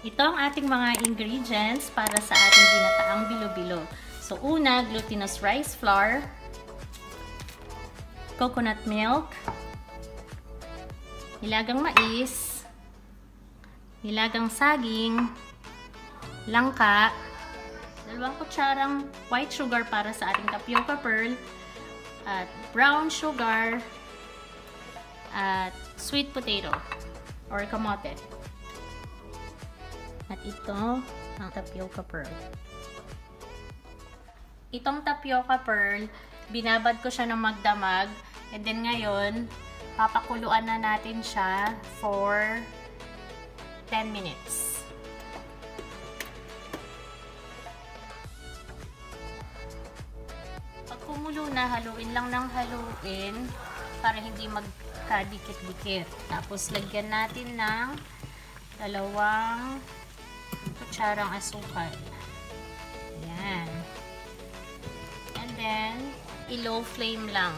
Ito ang ating mga ingredients para sa ating ginataang bilo-bilo. So, una, glutinous rice flour, coconut milk, nilagang mais, nilagang saging, langka, dalawang kutsarang white sugar para sa ating tapioca pearl, at brown sugar, at sweet potato or kamote. At ito ang tapioca pearl. Itong tapioca pearl, binabad ko siya ng magdamag. And then ngayon, papakuluan na natin siya for 10 minutes. Pag kumulo na, haluin lang ng haluin para hindi magkadikit-dikit. Tapos lagyan natin ng dalawang kutsarang asukal. Ayan. And then, i-low flame lang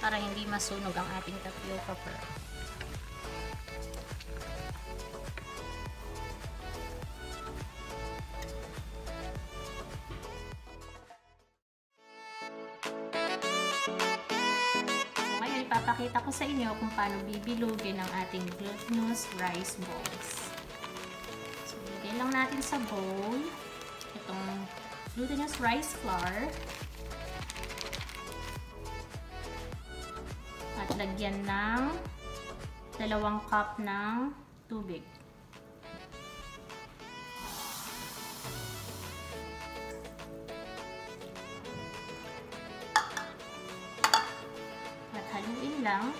para hindi masunog ang ating tapioca pearl. Ipapakita ko sa inyo kung paano bibilugin ang ating glutinous rice balls. Lang natin sa bowl itong glutinous rice flour. At lagyan ng dalawang cup ng tubig. At haluin lang.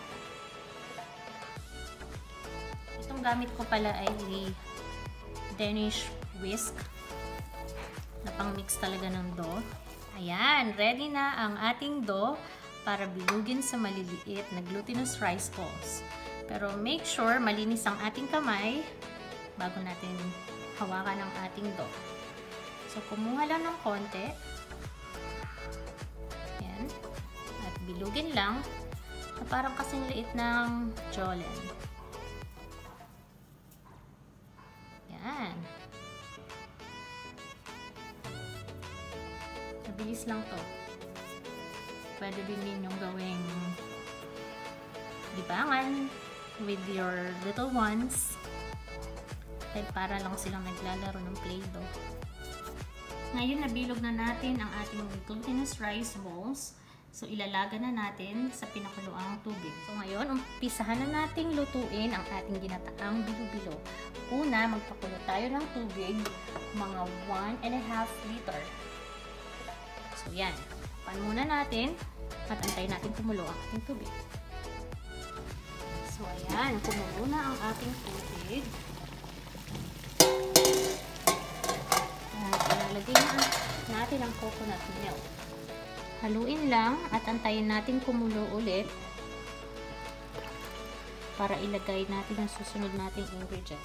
Itong gamit ko pala ay Danish whisk na pang-mix talaga ng dough. Ayan, ready na ang ating dough para bilugin sa maliliit na glutinous rice balls. Pero make sure malinis ang ating kamay bago natin hawakan ang ating dough. So, kumuha lang ng konti. Ayan. At bilugin lang na parang kasing liit ng jollen. Mabilis lang to. Pwede din ninyong gawing libangan with your little ones. Dahil para lang silang naglalaro ng Play-Doh. Ngayon, nabilog na natin ang ating glutinous rice balls. So, ilalaga na natin sa pinakuluang tubig. So, ngayon, umpisahan na nating lutuin ang ating ginataang bilo-bilo. Una, magpakulo tayo ng tubig, mga 1 and a half liter. So, yan. Pan muna natin at antayin natin kumulo ang ating tubig. So, ayan. Kumulo na ang ating tubig. At ilalagay na natin ang coconut milk. Haluin lang at antayin natin kumulo ulit para ilagay natin ang susunod nating ingredient.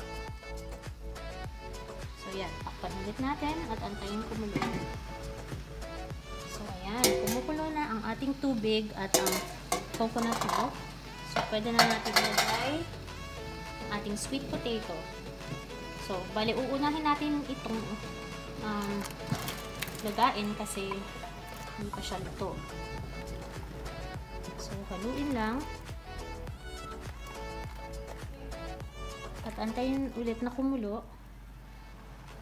So, yan. Takpan ulit natin at antayin kumulo ayan. Kumukulo na ang ating tubig at ang coconut milk. So, pwede na natin ilagay ating sweet potato. So, bali, uunahin natin itong um, lagain kasi hindi pa siya luto. So, haluin lang. At antayin ulit na kumulo.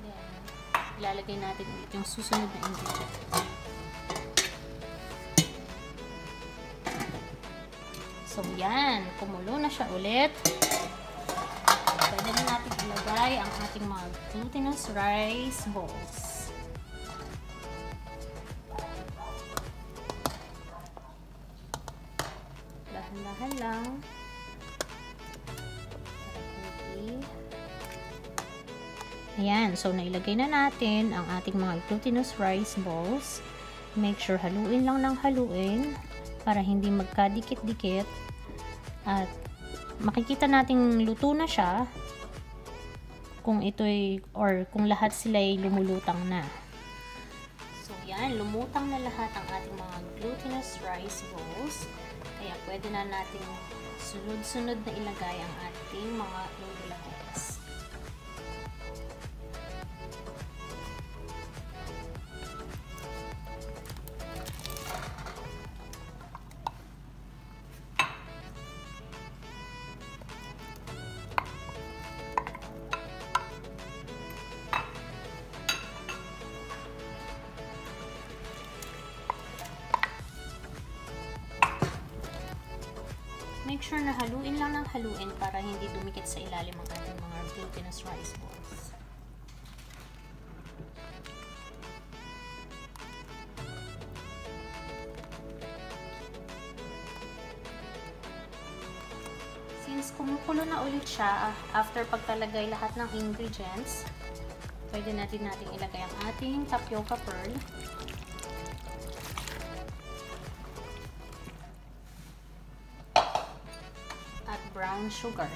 Then, ilalagay natin ulit yung susunod na ingredient. So, yan. Kumulo na siya ulit. Pwede na natin ilagay ang ating mga glutinous rice balls. Dahan-dahan lang. Ayan. So, nailagay na natin ang ating mga glutinous rice balls. Make sure haluin lang ng haluin para hindi magkadikit-dikit. At makikita nating luto na siya kung ito'y or kung lahat sila ay lumulutang na. So yan, lumutang na lahat ang ating mga glutinous rice balls. Kaya pwede na natin sunod-sunod na ilagay ang ating mga lululanges. Sure na haluin lang ng haluin para hindi dumikit sa ilalim ang ating mga glutinous rice balls. Since kumukulo na ulit siya ah, after pagtalagay lahat ng ingredients, pwede natin natin ilagay ang ating tapioca pearl. Brown sugar.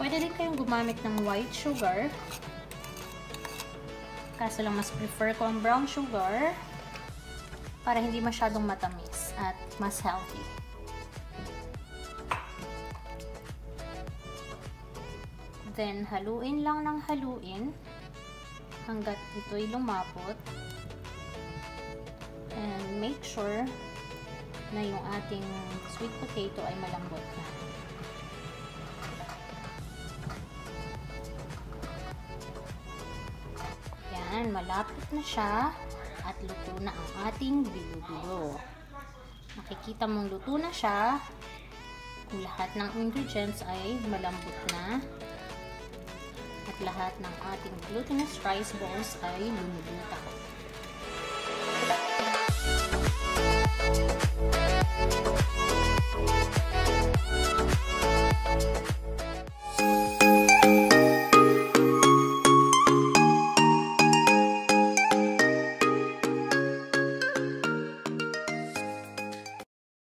Pwede din kayong gumamit ng white sugar. Kaso lang mas prefer ko ang brown sugar para hindi masyadong matamis at mas healthy. Then, haluin lang ng haluin hanggat ito'y lumapot. And make sure na yung ating sweet potato ay malambot na. Yan, malapit na siya at luto na ang ating bilo-bilo. Makikita mong luto na siya kung lahat ng ingredients ay malambot na at lahat ng ating glutinous rice balls ay lumulutak.